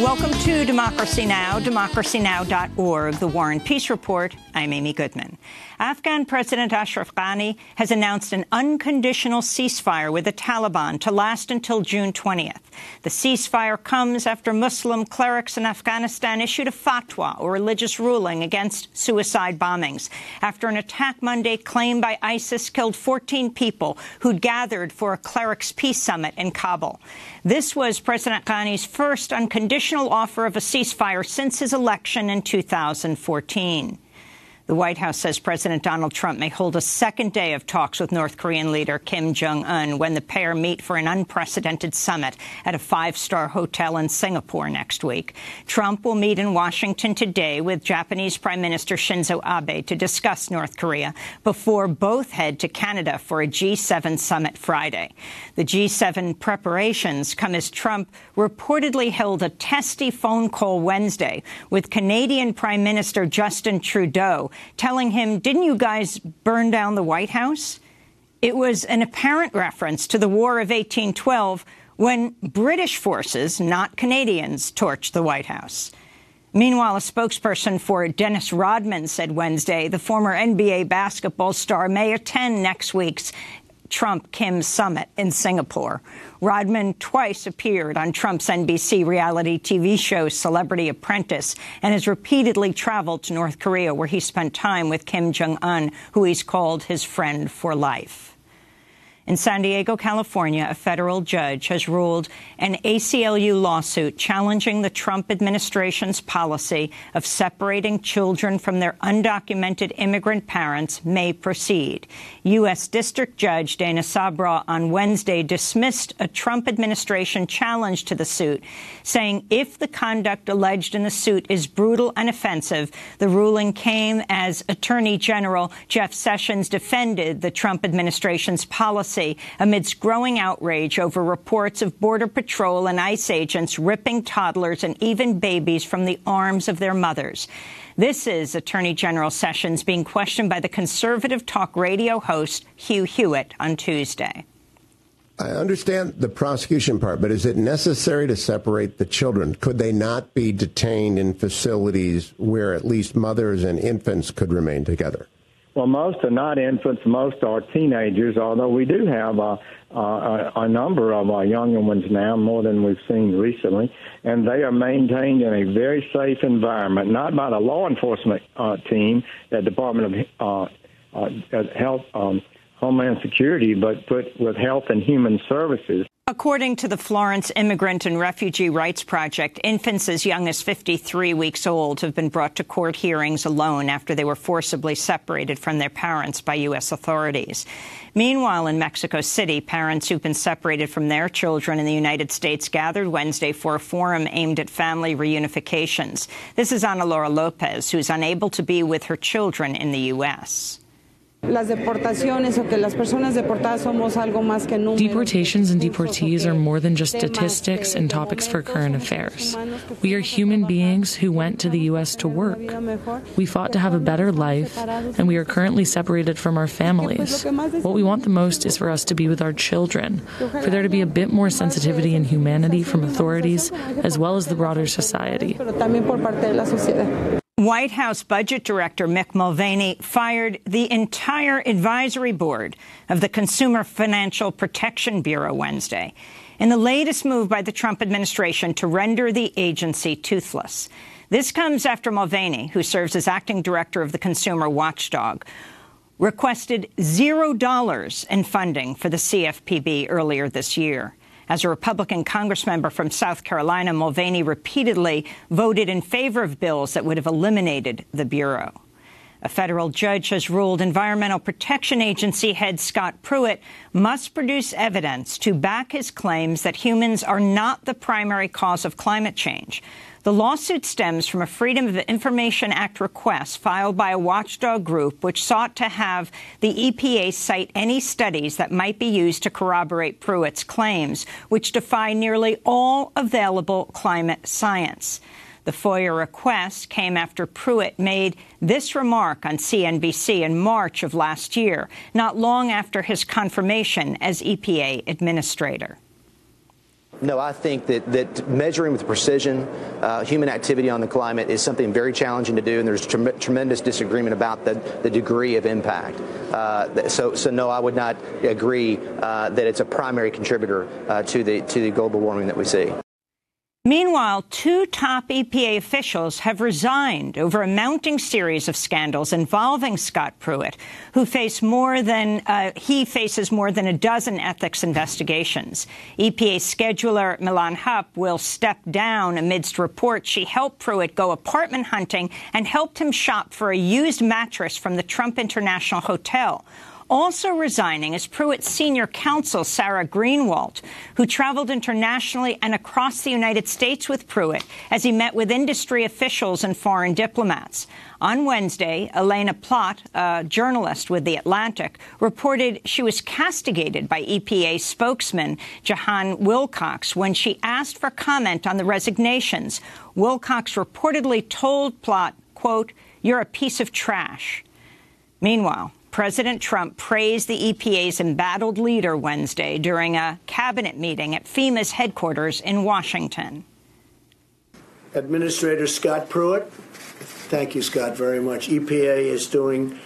Welcome to Democracy Now!, democracynow.org, the War and Peace Report. I'm Amy Goodman. Afghan President Ashraf Ghani has announced an unconditional ceasefire with the Taliban to last until June 20th. The ceasefire comes after Muslim clerics in Afghanistan issued a fatwa, or religious ruling, against suicide bombings after an attack Monday claimed by ISIS killed 14 people who'd gathered for a clerics' peace summit in Kabul. This was President Ghani's first unconditional offer of a ceasefire since his election in 2014. The White House says President Donald Trump may hold a second day of talks with North Korean leader Kim Jong-un when the pair meet for an unprecedented summit at a five-star hotel in Singapore next week. Trump will meet in Washington today with Japanese Prime Minister Shinzo Abe to discuss North Korea before both head to Canada for a G7 summit Friday. The G7 preparations come as Trump reportedly held a testy phone call Wednesday with Canadian Prime Minister Justin Trudeau telling him, didn't you guys burn down the White House? It was an apparent reference to the War of 1812 when British forces, not Canadians, torched the White House. Meanwhile, a spokesperson for Dennis Rodman said Wednesday the former NBA basketball star may attend next week's Trump-Kim summit in Singapore. Rodman twice appeared on Trump's NBC reality TV show Celebrity Apprentice and has repeatedly traveled to North Korea, where he spent time with Kim Jong-un, who he's called his friend for life. In San Diego, California, a federal judge has ruled an ACLU lawsuit challenging the Trump administration's policy of separating children from their undocumented immigrant parents may proceed. U.S. District Judge Dana Sabraw on Wednesday dismissed a Trump administration challenge to the suit, saying if the conduct alleged in the suit is brutal and offensive, the ruling came as Attorney General Jeff Sessions defended the Trump administration's policy amidst growing outrage over reports of Border Patrol and ICE agents ripping toddlers and even babies from the arms of their mothers. This is Attorney General Sessions being questioned by the conservative talk radio host Hugh Hewitt on Tuesday. I understand the prosecution part, but is it necessary to separate the children? Could they not be detained in facilities where at least mothers and infants could remain together? Well, most are not infants. Most are teenagers. Although we do have a, a, a number of our younger ones now, more than we've seen recently, and they are maintained in a very safe environment, not by the law enforcement uh, team at Department of uh, uh, Health, um, Homeland Security, but put with Health and Human Services. According to the Florence Immigrant and Refugee Rights Project, infants as young as 53 weeks old have been brought to court hearings alone after they were forcibly separated from their parents by U.S. authorities. Meanwhile, in Mexico City, parents who've been separated from their children in the United States gathered Wednesday for a forum aimed at family reunifications. This is Ana Laura Lopez, who's unable to be with her children in the U.S. Deportations and deportees are more than just statistics and topics for current affairs. We are human beings who went to the U.S. to work. We fought to have a better life, and we are currently separated from our families. What we want the most is for us to be with our children, for there to be a bit more sensitivity and humanity from authorities as well as the broader society. White House Budget Director Mick Mulvaney fired the entire advisory board of the Consumer Financial Protection Bureau Wednesday in the latest move by the Trump administration to render the agency toothless. This comes after Mulvaney, who serves as acting director of the Consumer Watchdog, requested zero dollars in funding for the CFPB earlier this year. As a Republican congressmember from South Carolina, Mulvaney repeatedly voted in favor of bills that would have eliminated the Bureau. A federal judge has ruled Environmental Protection Agency head Scott Pruitt must produce evidence to back his claims that humans are not the primary cause of climate change. The lawsuit stems from a Freedom of Information Act request filed by a watchdog group which sought to have the EPA cite any studies that might be used to corroborate Pruitt's claims, which defy nearly all available climate science. The FOIA request came after Pruitt made this remark on CNBC in March of last year, not long after his confirmation as EPA administrator. No, I think that, that measuring with precision uh, human activity on the climate is something very challenging to do, and there's tre- tremendous disagreement about the, the degree of impact. Uh, so, so no, I would not agree uh, that it's a primary contributor uh, to the to the global warming that we see. Meanwhile, two top EPA officials have resigned over a mounting series of scandals involving Scott Pruitt, who face more than uh, he faces more than a dozen ethics investigations. EPA scheduler Milan Hupp will step down amidst reports she helped Pruitt go apartment hunting and helped him shop for a used mattress from the Trump International Hotel. Also resigning is Pruitt's senior counsel, Sarah Greenwalt, who traveled internationally and across the United States with Pruitt as he met with industry officials and foreign diplomats. On Wednesday, Elaina Plott, a journalist with The Atlantic, reported she was castigated by EPA spokesman Jahan Wilcox when she asked for comment on the resignations. Wilcox reportedly told Plott, quote, you're a piece of trash. Meanwhile, President Trump praised the EPA's embattled leader Wednesday during a cabinet meeting at FEMA's headquarters in Washington. Administrator Scott Pruitt, thank you, Scott, very much. EPA is doing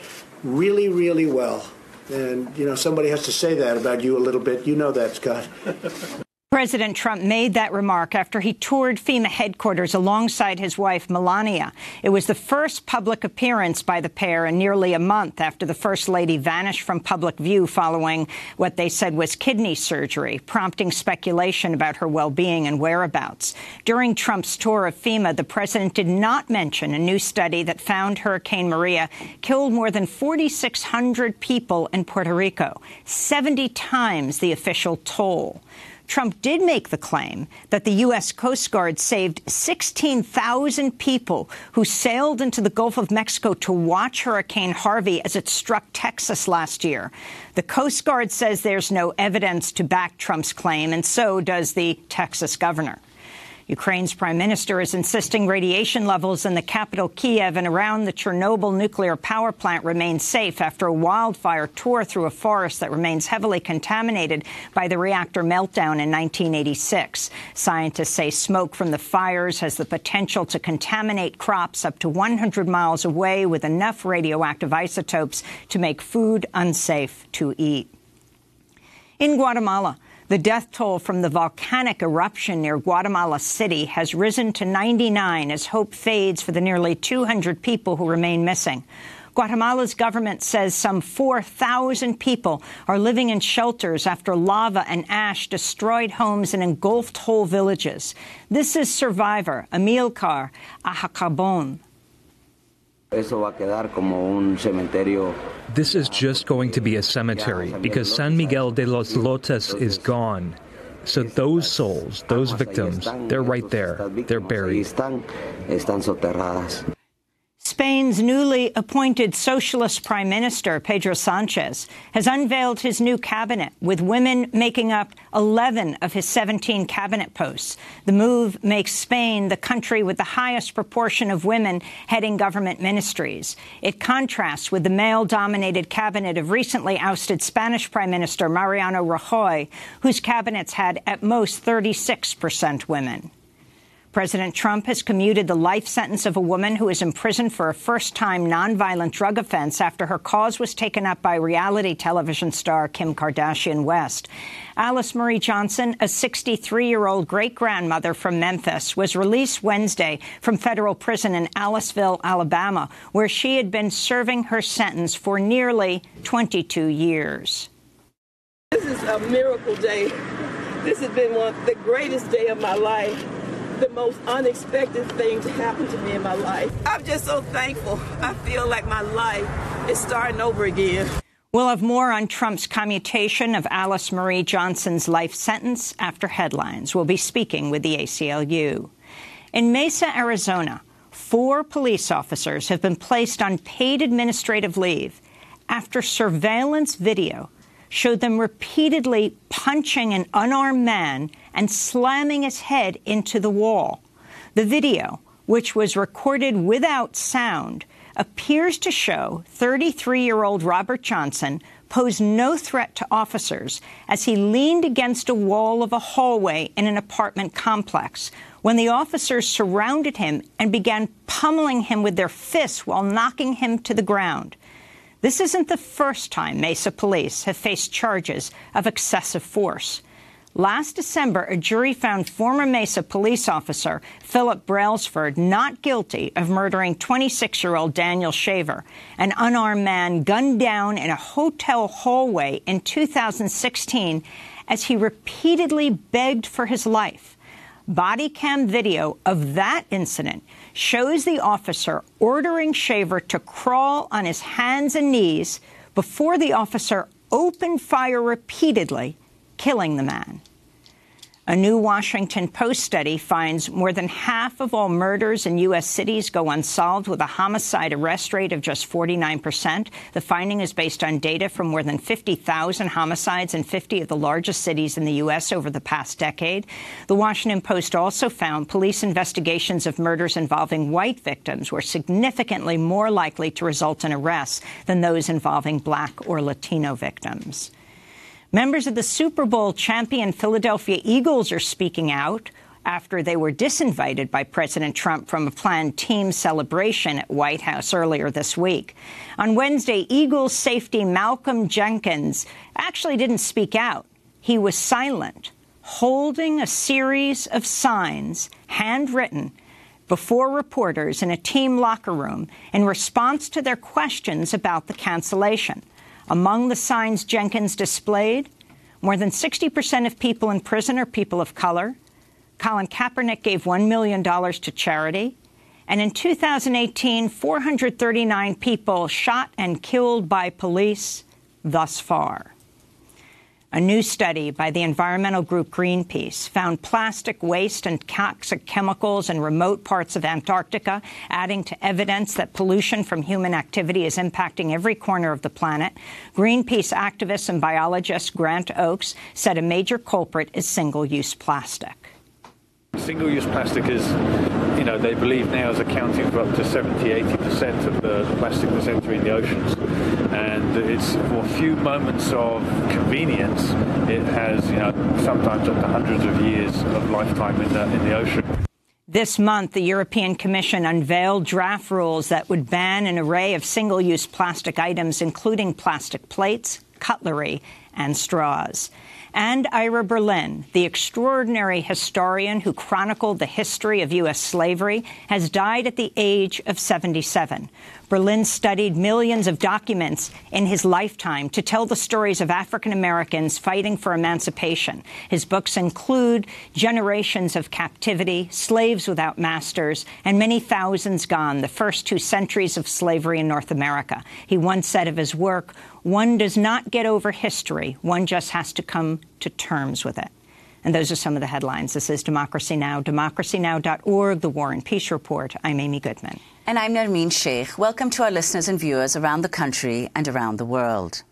really, really well. And, you know, somebody has to say that about you a little bit. You know that, Scott. President Trump made that remark after he toured FEMA headquarters alongside his wife, Melania. It was the first public appearance by the pair in nearly a month after the First Lady vanished from public view following what they said was kidney surgery, prompting speculation about her well-being and whereabouts. During Trump's tour of FEMA, the president did not mention a new study that found Hurricane Maria killed more than 4,600 people in Puerto Rico, 70 times the official toll. Trump did make the claim that the U.S. Coast Guard saved 16,000 people who sailed into the Gulf of Mexico to watch Hurricane Harvey as it struck Texas last year. The Coast Guard says there's no evidence to back Trump's claim, and so does the Texas governor. Ukraine's prime minister is insisting radiation levels in the capital Kiev and around the Chernobyl nuclear power plant remain safe after a wildfire tore through a forest that remains heavily contaminated by the reactor meltdown in 1986. Scientists say smoke from the fires has the potential to contaminate crops up to 100 miles away with enough radioactive isotopes to make food unsafe to eat. In Guatemala, the death toll from the volcanic eruption near Guatemala City has risen to 99 as hope fades for the nearly 200 people who remain missing. Guatemala's government says some 4,000 people are living in shelters after lava and ash destroyed homes and engulfed whole villages. This is survivor Amilcar Ajacabon. This is just going to be a cemetery because San Miguel de los Lotes is gone. So those souls, those victims, they're right there. They're buried. Spain's newly appointed socialist prime minister, Pedro Sanchez, has unveiled his new cabinet, with women making up 11 of his 17 cabinet posts. The move makes Spain the country with the highest proportion of women heading government ministries. It contrasts with the male-dominated cabinet of recently ousted Spanish Prime Minister Mariano Rajoy, whose cabinets had at most 36 percent women. President Trump has commuted the life sentence of a woman who is imprisoned for a first-time nonviolent drug offense after her cause was taken up by reality television star Kim Kardashian West. Alice Marie Johnson, a 63-year-old great-grandmother from Memphis, was released Wednesday from federal prison in Aliceville, Alabama, where she had been serving her sentence for nearly 22 years. This is a miracle day. This has been one the greatest day of my life the most unexpected thing to happen to me in my life. I'm just so thankful. I feel like my life is starting over again. We'll have more on Trump's commutation of Alice Marie Johnson's life sentence after headlines. We'll be speaking with the ACLU. In Mesa, Arizona, four police officers have been placed on paid administrative leave after surveillance video showed them repeatedly punching an unarmed man and slamming his head into the wall. The video, which was recorded without sound, appears to show 33-year-old Robert Johnson posed no threat to officers as he leaned against a wall of a hallway in an apartment complex when the officers surrounded him and began pummeling him with their fists while knocking him to the ground. This isn't the first time Mesa police have faced charges of excessive force. Last December, a jury found former Mesa police officer Philip Brailsford not guilty of murdering 26-year-old Daniel Shaver, an unarmed man gunned down in a hotel hallway in 2016 as he repeatedly begged for his life. Body cam video of that incident shows the officer ordering Shaver to crawl on his hands and knees before the officer opened fire repeatedly killing the man. A new Washington Post study finds more than half of all murders in U.S. cities go unsolved with a homicide arrest rate of just 49 percent. The finding is based on data from more than 50,000 homicides in 50 of the largest cities in the U.S. over the past decade. The Washington Post also found police investigations of murders involving white victims were significantly more likely to result in arrests than those involving black or Latino victims. Members of the Super Bowl champion Philadelphia Eagles are speaking out after they were disinvited by President Trump from a planned team celebration at White House earlier this week. On Wednesday, Eagles safety Malcolm Jenkins actually didn't speak out. He was silent, holding a series of signs, handwritten, before reporters in a team locker room in response to their questions about the cancellation. Among the signs Jenkins displayed, more than 60 percent of people in prison are people of color. Colin Kaepernick gave $1 million to charity. And in 2018, 439 people shot and killed by police thus far. A new study by the environmental group Greenpeace found plastic waste and toxic chemicals in remote parts of Antarctica, adding to evidence that pollution from human activity is impacting every corner of the planet. Greenpeace activist and biologist Grant Oakes said a major culprit is single-use plastic. Single-use plastic is, you know, they believe now is accounting for up to 70, 80% of the plastic that's entering the oceans. And it's for a few moments of convenience, it has, you know, sometimes up to hundreds of years of lifetime in the, in the ocean. This month, the European Commission unveiled draft rules that would ban an array of single-use plastic items, including plastic plates, cutlery, and straws and Ira Berlin, the extraordinary historian who chronicled the history of U.S. slavery, has died at the age of 77. Berlin studied millions of documents in his lifetime to tell the stories of African Americans fighting for emancipation. His books include Generations of Captivity, Slaves Without Masters, and Many Thousands Gone, the first two centuries of slavery in North America. He once said of his work, one does not get over history, one just has to come to terms with it. And those are some of the headlines. This is Democracy Now!, democracynow.org, The War and Peace Report. I'm Amy Goodman. And I'm Nermeen Sheikh. Welcome to our listeners and viewers around the country and around the world.